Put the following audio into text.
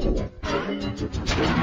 Thank you.